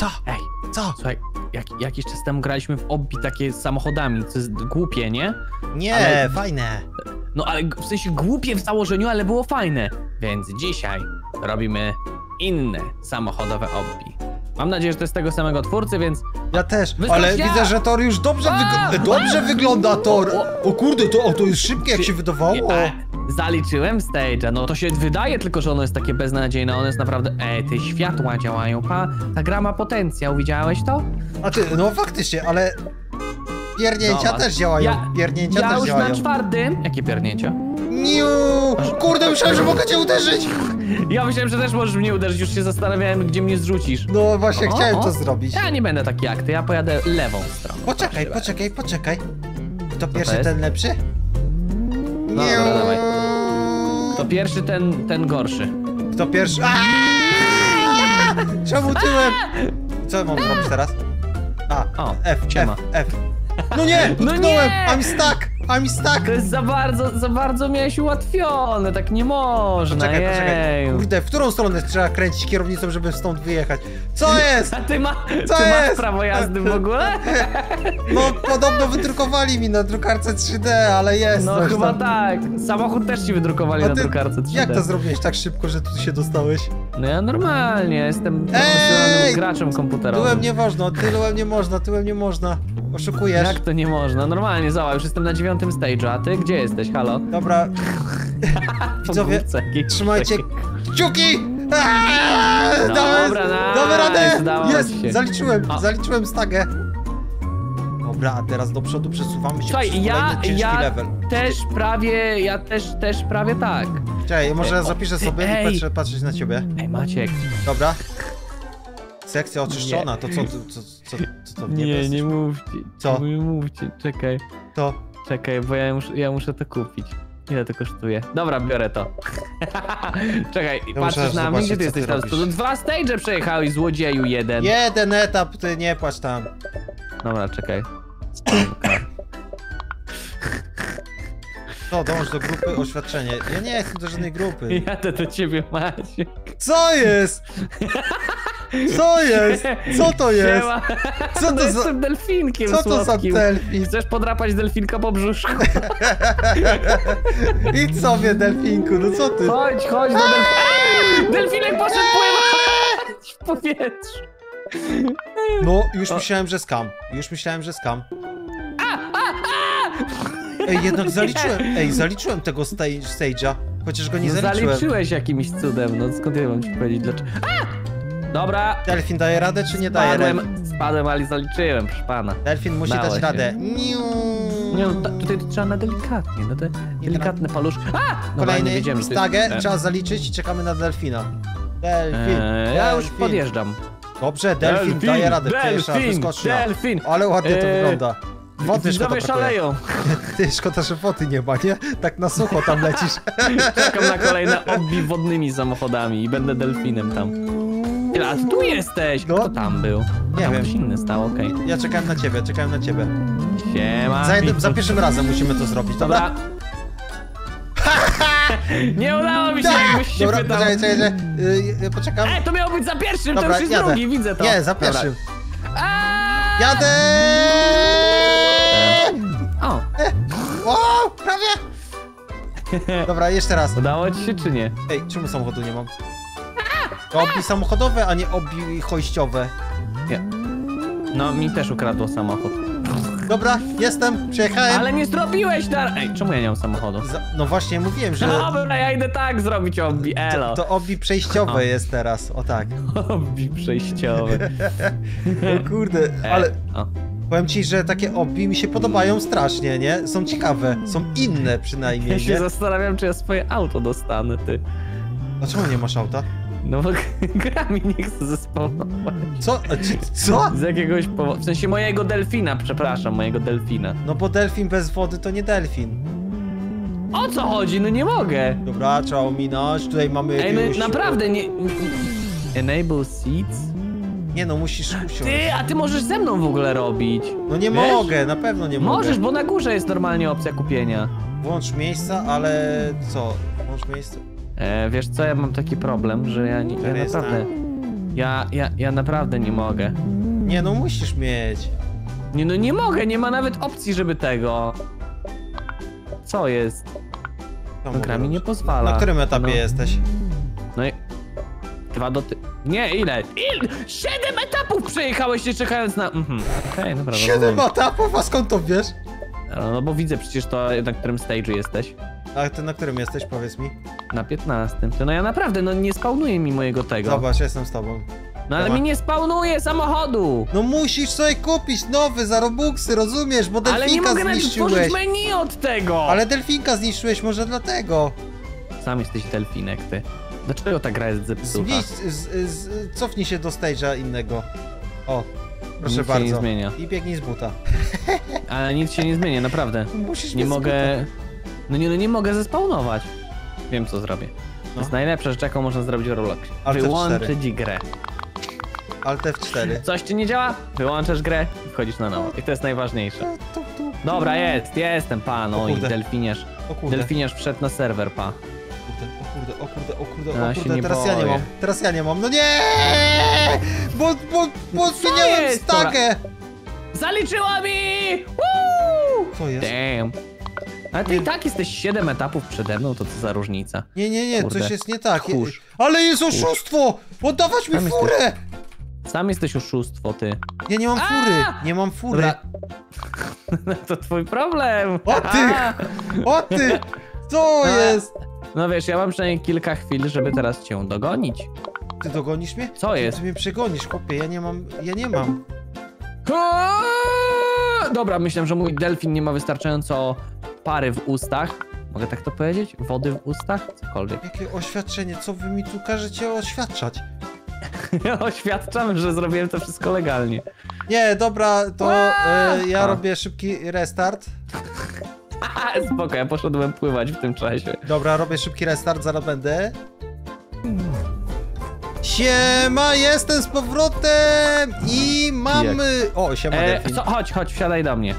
Co? Ej, Co? słuchaj, jak, jakiś czas temu graliśmy w obbi takie samochodami, co jest głupie, nie? Nie, Ale- fajne. No ale w sensie głupie w założeniu, ale było fajne. Więc dzisiaj robimy inne samochodowe obbi. Mam nadzieję, że to jest tego samego twórcy, więc Ja też, ale ja! widzę, że tor już dobrze, wyg dobrze wygląda tor. O, O kurde, to, o, to jest szybkie, jak się wydawało. Zaliczyłem stage'a, no to się wydaje tylko, że ono jest takie beznadziejne, ono jest naprawdę... Ej, te światła działają, pa, ta gra ma potencjał, widziałeś to? A ty, no faktycznie, ale piernięcia Zobacz. też działają. Ja- piernięcia Ja też już działają. na czwartym... Jakie piernięcia? Niu! Kurde, myślałem, że mogę cię uderzyć. Ja myślałem, że też możesz mnie uderzyć, już się zastanawiałem, gdzie mnie zrzucisz. No właśnie, O, chciałem o. to zrobić. Ja nie będę taki jak ty, ja pojadę lewą stroną. Poczekaj, poczekaj, poczekaj. Kto to pierwszy, ten lepszy? Dobra, Niu! dawaj. To pierwszy, ten, ten gorszy. Kto pierwszy? Aaaa! Czemu tyłem? Co mam zrobić teraz? A, O, F. F, F. No nie, No utknąłem! nie! I'm stuck! I'm stuck! To jest za bardzo, za bardzo miałeś ułatwione, tak nie można, Poczekaj, poczekaj. jeju. Kurde, w którą stronę trzeba kręcić kierownicą, żeby stąd wyjechać? Co jest? A ty, ma, ty Co masz jest? prawo jazdy w ogóle? No podobno wydrukowali mi na drukarce 3D, ale jest No coś chyba tam. tak. Samochód też ci wydrukowali A na ty- drukarce 3D. Jak to zrobiłeś tak szybko, że tu się dostałeś? No ja normalnie, jestem profesjonalnym graczem komputerowym. Tyłem nie można, tyłem nie można, tyłem nie można. Oszukujesz. Jak to nie można? Normalnie, zobacz, już jestem na dziewiątym stage'u, a ty gdzie jesteś, halo? Dobra, widzowie, trzymajcie kciuki! Aaaa! Dobra, Damy- nice, Damy radę! Jest, się. zaliczyłem, A. zaliczyłem stagę. Dobra, a teraz do przodu przesuwamy się Słuchaj, ja, ja level. też prawie, ja też, też prawie tak. Czekaj, może Ej, o, zapiszę sobie i patrzę, patrzeć na ciebie. Ej, Maciek. Dobra. Sekcja oczyszczona, to co, co, co, co, co to w niebie Nie, nie mówcie. Co? Nie mówcie, czekaj. To, Czekaj, bo ja muszę, ja muszę to kupić. Ile to kosztuje? Dobra, biorę to. czekaj, Ja patrzysz na mnie, gdzie ty co jesteś ty robisz. To dwa stage przejechałeś, złodzieju jeden. jeden etap, ty nie płacz tam. Dobra, czekaj. To, dąż do grupy, oświadczenie. Ja nie chcę do żadnej grupy. Jadę do ciebie, Maciek. Co jest? Co jest? Co to jest? Co to no za- jestem delfinkiem Co to za słodkim. delfin? Chcesz podrapać delfinka po brzuszku? Idź sobie, delfinku, no co ty? Chodź, chodź do delfina. Delfinek poszedł pływać w powietrzu. No, już myślałem, że skam. Już myślałem, że skam. Ej, jednak zaliczyłem. Ej, zaliczyłem tego stage, stage'a. Chociaż go nie No zaliczyłem. zaliczyłeś jakimś cudem, no skąd ja mam ci powiedzieć dlaczego? A! Dobra, Delfin daje radę, czy nie daje radę? spadłem, spadłem, ale zaliczyłem, proszę pana. Delfin musi Dało dać się. radę. Niu. Nie no, ta, tutaj trzeba na delikatnie, no te delikatne paluszki. A! Nie Kolejny wiedziałem, ty- trzeba zaliczyć i czekamy na delfina. Delfin, e, Ja już delfin. podjeżdżam. Dobrze, delfin, daje radę. Pierwsza delfin, delfin. Ale ładnie to E, wygląda. Wody szkoda szaleją. Ty, szkoda, że wody nie ma, nie? Tak na sucho tam lecisz. Czekam na kolejne obbi wodnymi samochodami i będę delfinem tam. A ty tu jesteś! No. Kto tam był? Nie tam wiem. ktoś inny stał, okej. Ja czekałem na ciebie, czekałem na ciebie. Siema. Za, jednym, za pierwszym razem musimy to zrobić, dobra? Dobra. Nie udało mi się, Tak! jakbyś się Dobra, pytał. poczekaj, czekaj, czekaj. Y, y, poczekam. Ej, to miało być za pierwszym, to już jest jadę. drugi, widzę to. Nie, za Dobra. pierwszym. Aaaa! Jadę! O, O, prawie! Dobra, jeszcze raz. udało ci się czy nie? Ej, czemu samochodu nie mam? To obi samochodowe, a nie obi hojściowe. Nie. No, mi też ukradło samochód. Dobra, jestem, przyjechałem. Ale nie zrobiłeś dar... Ej, czemu ja nie mam samochodu? Za, no właśnie, mówiłem, że Dobra, ja idę tak zrobić obbi, to, elo. to obi przejściowe O. jest teraz. O tak. Obbi przejściowy. O kurde, E, ale O. powiem ci, że takie obi mi się podobają strasznie, nie? Są ciekawe, są inne Ja przynajmniej, się nie? zastanawiam, czy ja swoje auto dostanę, ty. Dlaczego nie masz auta? No bo gra mi nie chce zespawnować. Co? Co? Z jakiegoś powodu. W sensie mojego delfina, przepraszam, mojego delfina. No bo delfin bez wody to nie delfin. O co chodzi? No nie mogę. Dobra, trzeba ominąć. Tutaj mamy Ej, jakiegoś... no naprawdę nie. Enable seats? Nie no, musisz usiąść. Ty, a ty możesz ze mną w ogóle robić. No nie Wiesz? mogę, na pewno nie mogę. Możesz, bo na górze jest normalnie opcja kupienia. Włącz miejsca, ale co? Włącz miejsce? E, wiesz co, ja mam taki problem, że ja, nie, ja naprawdę... Ja, ja, ja naprawdę nie mogę. Nie no, musisz mieć. Nie no, nie mogę, nie ma nawet opcji, żeby tego. Co jest? Co No, gra mi nie pozwala. Na którym etapie no, jesteś? No i... Dwa do ty... Nie, ile? Il... Siedem etapów przejechałeś nie czekając na... Mhm. Okej, dobra, Siedem rozumiem. etapów, a skąd to wiesz? No, no bo widzę przecież to, na którym stage'u jesteś. A ty na którym jesteś, powiedz mi? Na 15. To no ja naprawdę, no nie spawnuje mi mojego tego. Zobacz, ja jestem z tobą. No ale Dobra. mi nie spawnuje samochodu! No musisz sobie kupić nowy za Robuxy, rozumiesz? Bo Ale nie delfinka mogę nawet zniszczyłeś. menu od tego! Ale delfinka zniszczyłeś, może dlatego. Sam jesteś delfinek, ty. Dlaczego ta gra jest zepsuta? Znieś, z, z, cofnij się do stage'a innego. O, proszę Nic się bardzo. nie zmienia. I biegnij z buta. Ale nic się nie zmienia, naprawdę. Musisz Nie mogę... No nie, no nie mogę zespawnować. Wiem co zrobię. To No. jest najlepsza rzecz, jaką można zrobić w Robloxie. Alt F4. Wyłączyć grę. Alt F4. Coś ci nie działa? Wyłączasz grę i wchodzisz na nowo. I to jest najważniejsze. Dobra, jest, jestem, pan. O Oj, delfiniarz. Delfiniarz wszedł na serwer, pa. o kurde, o kurde, o kurde, Ja o kurde, nie teraz ja nie boję. mam, teraz ja nie mam, no nie! Bo, bo, bo zmieniałem stagę! Zaliczyła mi! Woo! Co jest? Damn. Ale ty i tak jesteś 7 etapów przede mną, to co za różnica. Nie, nie, nie, Kurde. coś jest nie tak. Tchórz. Ale jest oszustwo! Oddawać mi Tam jesteś. furę! Sam jesteś oszustwo, ty. Ja nie mam A! fury, nie mam fury. Dobra. to twój problem. O ty! O ty! Co No. jest? No wiesz, ja mam przynajmniej kilka chwil, żeby teraz cię dogonić. Ty dogonisz mnie? Co jest? Ty mnie przegonisz, chłopie, ja nie mam, ja nie mam. Dobra, myślę, że mój delfin nie ma wystarczająco pary w ustach. Mogę tak to powiedzieć? Wody w ustach? Cokolwiek. Jakie oświadczenie, co wy mi tu każecie oświadczać? Oświadczam, że zrobiłem to wszystko legalnie. Nie, dobra, to e, ja A. robię szybki restart. Spoko, ja poszedłem pływać w tym czasie. Dobra, robię szybki restart, zaraz będę. Siema, jestem z powrotem i mamy... O, siema E, delfin. co, chodź, chodź, wsiadaj do mnie.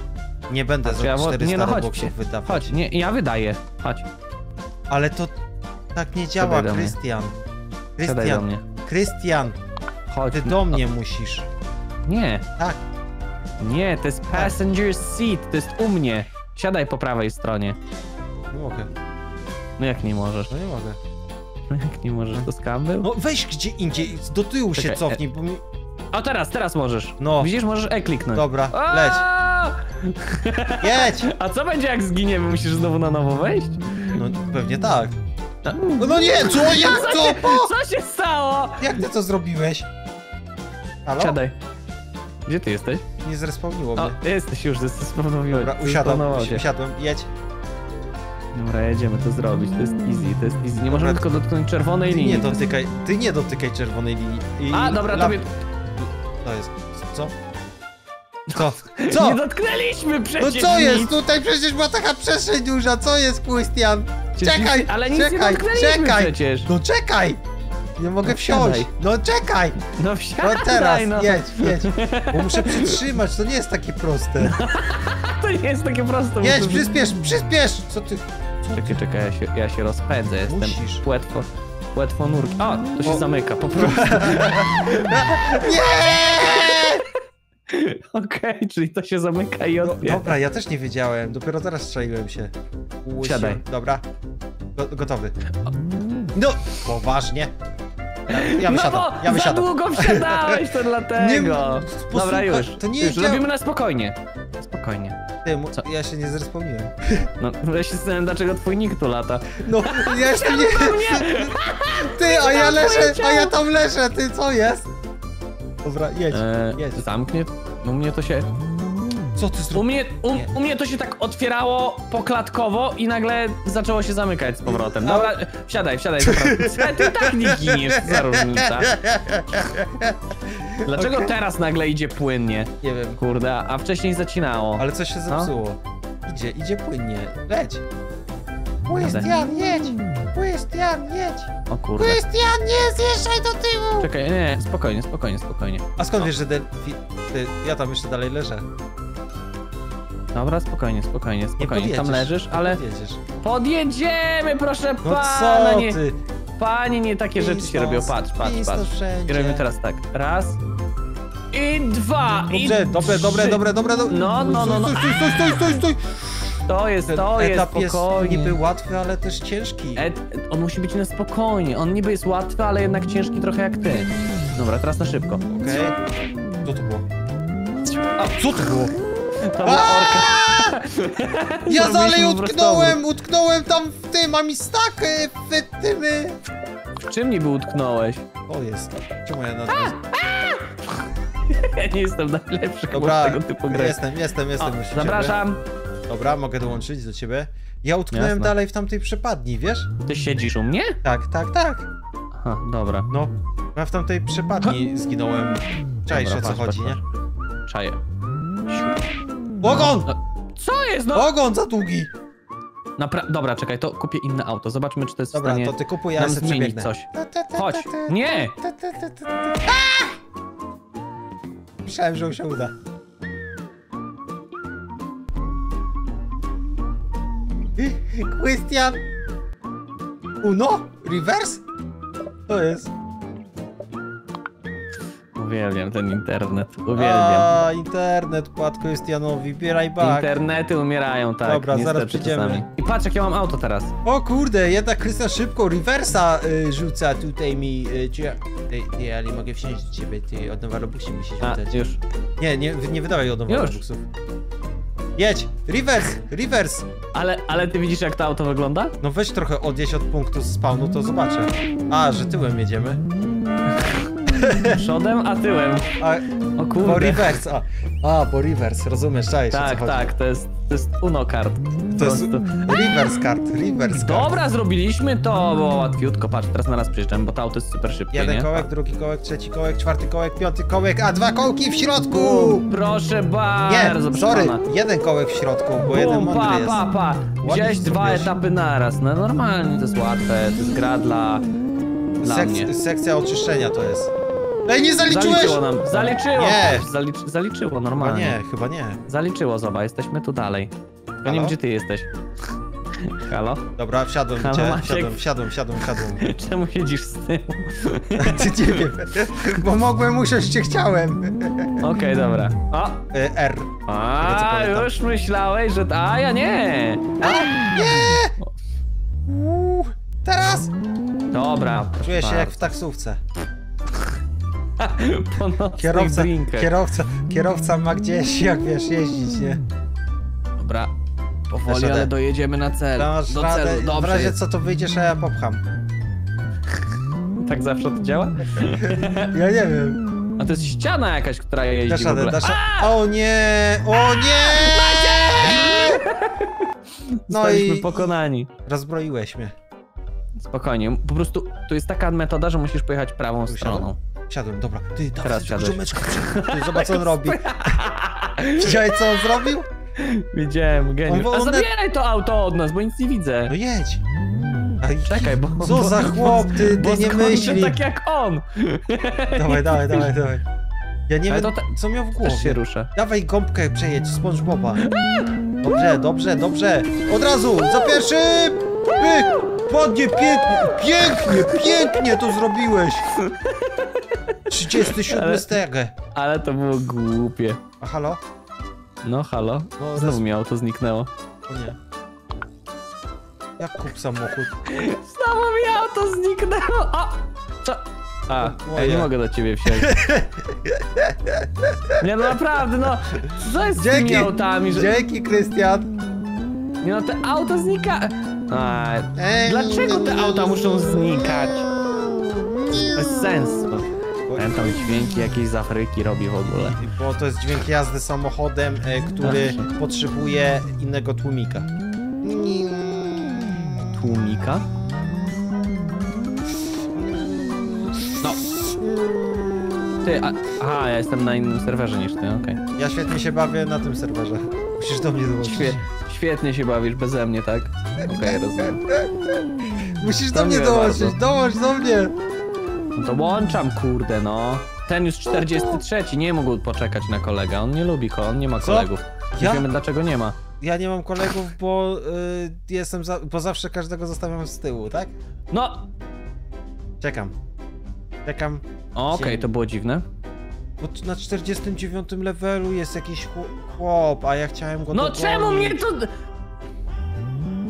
Nie będę za ja wo- 400 nie, no chodź, robuxów wydawać. Chodź, nie, ja wydaję. Chodź, Ale to tak nie działa. Krystian. Krystian. Krystian, Chodź. ty do mnie musisz. Nie, Tak. nie, to jest passenger seat, to jest u mnie. Siadaj po prawej stronie. Nie mogę, No jak nie możesz? no nie mogę. No jak nie możesz, to skam był? No weź gdzie indziej, do tyłu się Czekaj, cofnij, bo mi... O, teraz, teraz możesz. No. Widzisz, możesz E kliknąć. Dobra, leć. Jedź! A co będzie jak zginiemy? Musisz znowu na nowo wejść? No pewnie tak. No. No, nie, co, jak Co to? się, co się stało? Jak ty to zrobiłeś? Halo? Siadaj. Gdzie ty jesteś? Nie zrespawniło O, mnie. jesteś już, spawnowiłeś. Dobra, usiadłem, usiadłem, jedź. Dobra, jedziemy to zrobić, to jest easy, to jest easy. Nie możemy Dobra. tylko dotknąć czerwonej Ty linii. nie dotykaj, ty nie dotykaj czerwonej linii. I A, dobra, lap- tobie... To jest, co? Co? Co? Nie dotknęliśmy No przecież co jest? nic. Tutaj przecież była taka przestrzeń duża, co jest? Przecież Czekaj, nic- Ale nic czekaj, nie dotknęliśmy czekaj. przecież. No czekaj! Nie mogę No wsiąść. wsiadaj. No czekaj! No No wsiadaj, teraz, no. jedź, jedź. Bo muszę przytrzymać, to nie jest takie proste. To nie jest takie proste. Jedź, muszę- przyspiesz, przyspiesz! Co ty? Co ty? Czekaj, czekaj, ja się, ja się rozpędzę, jestem Musisz. płetwo, płetwo nurki. O, to się O. zamyka, po prostu. Nie! Okej, czyli to się zamyka i No, odbiera. dobra, ja też nie wiedziałem, dopiero teraz strzeliłem się. Łusiłem. Siadaj. Dobra. Go, gotowy. No, poważnie. Ja, ja no wysiadam, bo ja za wysiadam. długo wsiadałeś, to dlatego. Dobra, posłuchaj, już. to nie już robimy na spokojnie. Spokojnie. Ty, Co? ja się nie zrespomniłem. No, ja się zastanawiam, dlaczego twój nick tu lata. No, ja jeszcze nie... Ty, a ja leżę, a ja tam leżę, ty, co jest? Dobra, jedź, E, jedź. zamknie. U mnie to się. Co ty U zrobiłeś? mnie, u, Nie. u mnie to się tak otwierało poklatkowo i nagle zaczęło się zamykać z powrotem. No. Dobra, wsiadaj, wsiadaj. Dobra. Ty i tak nie giniesz, co za różnica. Dlaczego teraz nagle idzie płynnie? Nie wiem, Kurde, a wcześniej zaczynało. ale coś się No. zepsuło. Idzie, idzie płynnie, leć. Krystian, jedź! Krystian, jedź! O kurde. Krystian, nie zjeżdżaj do tyłu! Czekaj, nie, spokojnie, spokojnie, spokojnie. A skąd wiesz, że delfi... Ty, ja tam jeszcze dalej leżę. Dobra, spokojnie, spokojnie, Nie spokojnie. Tam leżysz, ale podjedziesz. podjedziemy, proszę No pana. co nie. ty? Panie, nie takie rzeczy się robią. Patrz, patrz, patrz. I robimy teraz tak. Raz. I dwa. I Dobrze, dobre, dobre, trzy. dobre, dobre, dobre. No, no, no, no. Stój, stój, stój, stój, stój. To jest, Ten to jest etap jest spokojnie. niby łatwy, ale też ciężki. Ed, on musi być na spokojnie. On niby jest łatwy, ale jednak ciężki trochę jak ty. Dobra, teraz na szybko. Okej. Co to było? A, co to było? Była orka. Ja dalej utknąłem, utknąłem tam w tym, a mi stak w tym... e. W czym niby utknąłeś? O jest. Czemu ja na Ja nie jestem najlepszy Dobra, tego typu gry. jestem, jestem, jestem O, zapraszam. Dobra, mogę dołączyć do ciebie. Ja utknąłem Jasne. dalej w tamtej przepadni, wiesz? Ty siedzisz u mnie? Tak, tak, tak. Aha, dobra. No, ja w tamtej przepadni zginąłem. Czaisz Dobra, o co patrz, chodzi, patrz, nie? Czaję. Ogon! Co jest no? Ogon za długi! Napra dobra, czekaj, to kupię inne auto. Zobaczmy, czy to jest Dobra, w stanie to ty kupuj, ja nam sobie zmienić przebiegnę. coś. Chodź. Nie! Myślałem, że mu się uda. Christian! Uno? Reverse? To jest. Uwielbiam ten internet. Uwielbiam. A, internet padł Christianowi, bieraj back. Internety umierają, tak. Dobra, zaraz przyjdziemy. czasami. I patrz, jak ja mam auto teraz. O kurde, jednak Krystian szybko reversa y, rzuca tutaj mi. Y, czy ja... Ty, ty, ale mogę wsiąść do ciebie, ty od nowa Robuxie mi się A, rzucać. już. Nie, nie, nie wydawaj od nowa. Robuxów. Jedź! Reverse! Reverse! Ale, ale ty widzisz, jak to auto wygląda? No weź trochę odjeść od punktu spawnu, to zobaczę. A, że tyłem jedziemy. Przodem, a tyłem. A, O bo kurde. reverse, a. A, bo reverse, rozumiesz, czaisz Tak, tak, to jest, to jest Uno kart. To jest reverse card, reverse card. Dobra, zrobiliśmy to, bo łatwiutko. Patrz, teraz na raz przyjeżdżam, bo to auto jest super szybkie, Jeden nie? kołek, drugi kołek, trzeci kołek, czwarty kołek, piąty kołek, a dwa kołki w środku! Proszę Nie, bardzo, proszę sorry, jeden kołek w środku, bo jeden Bum, mądry pa, jest. pa, pa. Wziąłeś to dwa zrobiłeś. etapy naraz. No normalnie, to jest łatwe. To jest gra dla, dla Sek- mnie. sekcja oczyszczenia to jest. Ej, nie zaliczyłeś! Zaliczyło nam, zaliczyło! Nie. Zalicz, zaliczyło, Chyba normalnie. nie, chyba nie. Zaliczyło, zobacz, jesteśmy tu dalej. Tylko nie Halo? wiem, gdzie ty jesteś. Halo? Dobra, wsiadłem Halo, Maciek. wsiadłem, wsiadłem, wsiadłem, wsiadłem. Czemu siedzisz z tyłu? Ty nie wiem, bo mogłem usiąść, cię chciałem. Okej, dobra. O! E, R. A, co pamiętam. już myślałeś, że... A, ja nie! A, nie! Uuu, teraz Dobra. czuję się jak w taksówce. Kierowca, drinkach. kierowca, kierowca ma gdzieś, jak wiesz, jeździć, nie? Dobra. Powoli, ale dojedziemy na cel. Dasz Do radę, celu, w dobrze razie jest. co to wyjdziesz, a ja popcham. Tak zawsze to działa? Ja nie wiem. A to jest ściana jakaś, która jeździ Dasz w ogóle. dasz radę. O nie! O nie! No Zostaliśmy i pokonani. rozbroiłeś mnie. Spokojnie, po prostu tu jest taka metoda, że musisz pojechać prawą Tu stroną. Siadłem, dobra. Ty, dawaj, Teraz siadłeś. Ty, zobacz co on robi. Widziałeś co on zrobił? Widziałem, geniusz. On- A on- zabieraj to auto od nas, bo nic nie widzę. No jedź. Aj, Czekaj, bo... Co bo, za chłop, ty, bo ty nie skończę myśli. tak jak on. Dawaj, dawaj, dawaj, dawaj. Ja nie Ale wiem, te- co miał w Też się głowie. ruszę. Dawaj gąbkę przejedź, SpongeBoba. Dobrze, dobrze, dobrze. Od razu, za pierwszym! Pyk! Podnie, pięknie, pięknie, pięknie to zrobiłeś. 37 Ale- stegę. Ale to było głupie. A halo? No halo, No, znowu roz- mi auto zniknęło. O nie. Jak kup samochód? Znowu mi auto zniknęło! O! Co? A, ja nie mogę do ciebie wsiąść. Nie no naprawdę, no! Co jest z Dzięki, tymi autami, że... dzięki Krystian. Nie no, te auta znika... A, Ej, dlaczego te auta muszą znikać? Bez sensu. Ten tam dźwięki jakieś z Afryki robi w ogóle. Bo to jest dźwięk jazdy samochodem, e, który potrzebuje innego tłumika. Tłumika? No. Ty, a, aha, ja jestem na innym serwerze niż ty, okej. Ja świetnie się bawię na tym serwerze. Musisz do mnie dołączyć. Świe, świetnie się bawisz beze mnie, tak? Okej, rozumiem. Musisz do mnie dołączyć, bardzo. dołącz do mnie! No to łączam, kurde, no. Ten już 43, nie mógł poczekać na kolegę. On nie lubi ko, on nie ma Co? kolegów. Nie Ja? wiemy dlaczego nie ma. Ja nie mam kolegów, bo y, jestem za, bo zawsze każdego zostawiam z tyłu, tak? No! Czekam. Czekam. Okej, to było dziwne. Bo na 49 levelu jest jakiś chło- chłop, a ja chciałem go No dogonić. czemu mnie to...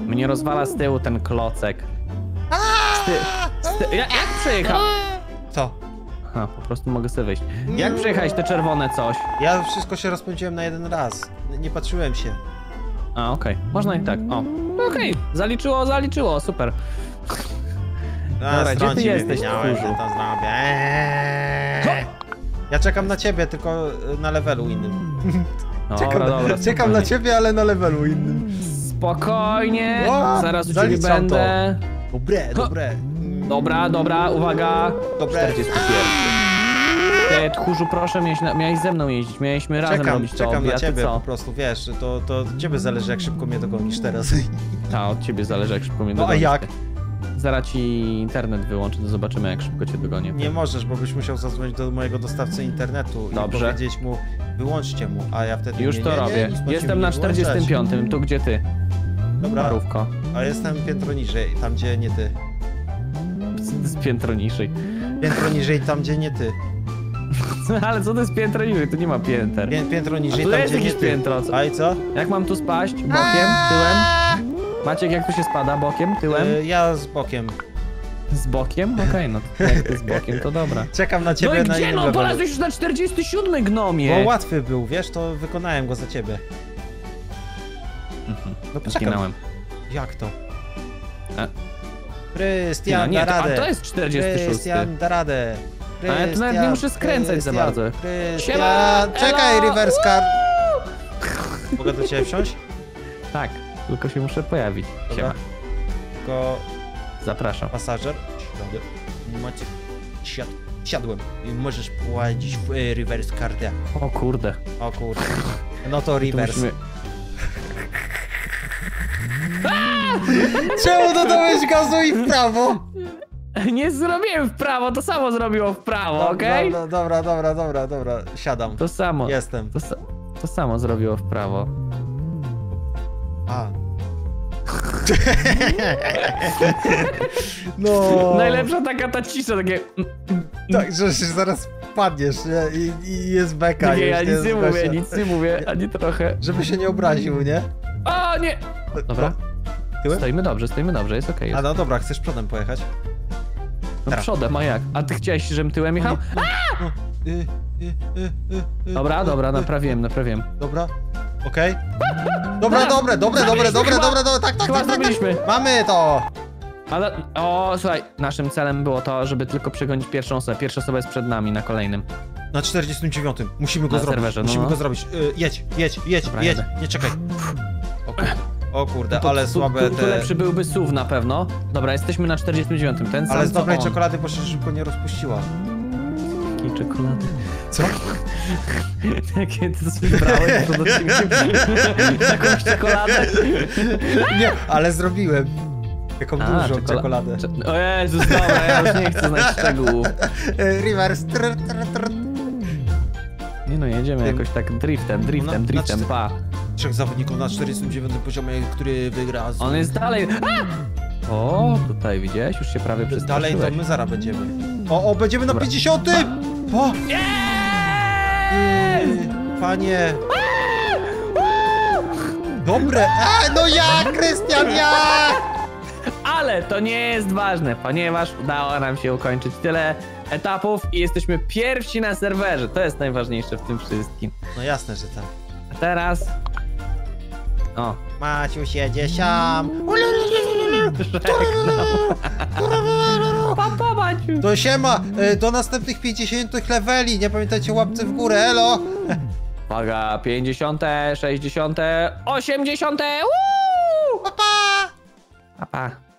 Mnie rozwala z tyłu ten klocek. Z ty... Z ty... Ja, jak przejechał? Co? Aha, po prostu mogę sobie wyjść. Jak przejechałeś te czerwone coś? Ja wszystko się rozpędziłem na jeden raz. Nie patrzyłem się. A, okej. Można i tak. O. Okej, zaliczyło, zaliczyło, super. A, Dobra, gdzie ty jesteś, tchórzu? to zrobię. Ja czekam na ciebie, tylko y, na levelu innym. Dobra, Czekam, dobra, czekam na ciebie, ale na levelu innym. Spokojnie, O, zaraz u ciebie będę. Dobre, Ho. dobre. Dobra, dobra, uwaga. Dobre. 41. Ty, tchórzu, proszę, miałeś, na, miałeś ze mną jeździć, mieliśmy razem Czekam, robić to, czekam na ciebie po prostu, wiesz, to, to od ciebie zależy, jak szybko mnie dogonisz teraz. Ta, od ciebie zależy, jak szybko mnie No a dogonisz. jak? Zaraz ci internet wyłączę, to zobaczymy, jak szybko cię dogonię. Nie możesz, bo byś musiał zadzwonić do mojego dostawcy internetu Dobrze. i powiedzieć mu, wyłączcie mu, a ja wtedy Już nie, to nie, nie, robię. macie Jestem na nie włączać. 45, tu gdzie ty? Dobra, Marówko. a jestem piętro niżej, tam gdzie nie ty. Z, piętro niżej. Piętro niżej, tam gdzie nie ty. Ale co to jest piętro niżej? Tu nie ma pięter. Pię, piętro A niżej, tu tam jest gdzie nie jakieś ty. piętro. Co? A i co? Jak mam tu spaść? Bokiem? Tyłem? Maciek, jak tu się spada? Bokiem? Tyłem? Y, ja z bokiem. Z bokiem? Okej, no to jak ty z bokiem, to dobra. Czekam na No ciebie i na gdzie no? Polazłeś już na 47 Bo gnomie! łatwy był, wiesz, to wykonałem go za ciebie. Mhm. No poczekam. Zginąłem. Jak to? A. No Krystian, nie, da to, a radę. to jest 46. Krystian, da radę. Ale tu nawet nie muszę skręcać za bardzo. Krystian, Siema, czekaj, reverse car. Mogę do ciebie wsiąść? Tak, tylko się muszę pojawić. Dobra. Siema, Tylko zapraszam. pasażer. Macie. Siad... Siadłem. I możesz prowadzić w e, reverse cardę. O kurde. O kurde. No to reverse. musimy... Czemu dodałeś gazu i w prawo? Nie zrobiłem w prawo, to samo zrobiło w prawo, Dobra, okej? Dobra, dobra, dobra, dobra, dobra. Siadam. To samo. Jestem. To, to samo zrobiło w prawo. A. no. Najlepsza taka ta cisza, takie... Tak, że się zaraz padniesz nie? I, i jest beka. już, ja nic nie mówię, nic nie mówię, ani trochę. Żeby się nie obraził, nie? O nie! Dobra. Tyłem? Stoimy dobrze, stoimy dobrze, jest okej. A jest. no dobra, chcesz przodem pojechać? no teraz. przodem, a jak? A ty chciałeś, żebym tyłem jechał? Y, y, y, y, y, Dobra, y, dobra, y, naprawiłem, naprawiłem. Dobra. Okej. Dobra, Teraz. dobre, dobre, dobre, dobre, dobre, dobre, tak, tak, Chyba tak, tak, tak. Mamy to! Ale, o, słuchaj, naszym celem było to, żeby tylko przegonić pierwszą osobę. Pierwsza osoba jest przed nami na kolejnym. Na 49. Musimy go Na zrobić. serwerze, no, Musimy no. go zrobić. Y, jedź, jedź, jedź, Dobra, jedź. jadę. Nie czekaj. O kurde, o kurde To- ale tu, słabe tu, tu te... lepszy byłby SUV na pewno. Dobra, jesteśmy na 49. Ten sam Ale z co dobrej on. czekolady, bo się szybko nie rozpuściła. Takiej czekolady. Co? Jakie ty sobie brałeś przed odcinkiem? Jakąś czekoladę? Nie, ale zrobiłem. Jaką A, dużą czekola- czekoladę. Cze- O Jezus, dobra, ja już nie chcę znać szczegółów. Reverse. Tr, tr, tr. Nie no, jedziemy jakoś tak driftem, No, driftem, na driftem, pa. Trzech zawodników na 49 poziomie, który wygra. Z... On jest dalej. A! O, tutaj widziałeś? Już się prawie Dalej przestraszyłeś. to my zaraz będziemy. O, o, będziemy na Dobra. 50! O! Nie! Panie! Dobre! E, no ja, Krystian, ja! Ale to nie jest ważne, ponieważ udało nam się ukończyć tyle etapów i jesteśmy pierwsi na serwerze. To jest najważniejsze w tym wszystkim. No jasne, że tak. A teraz... O, Maciu siedzie siam. papa Maciu. To siema, e, do następnych 50 leveli. Nie pamiętajcie łapce w górę, elo! Uwaga, 50, 60, 80. Woo! Pa, pa! Papa.